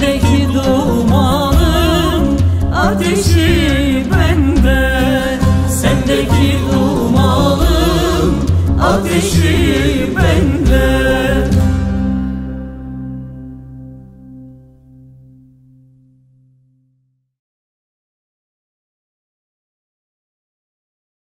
Sendeki dumanın ateşi bende. Sendeki dumanın ateşi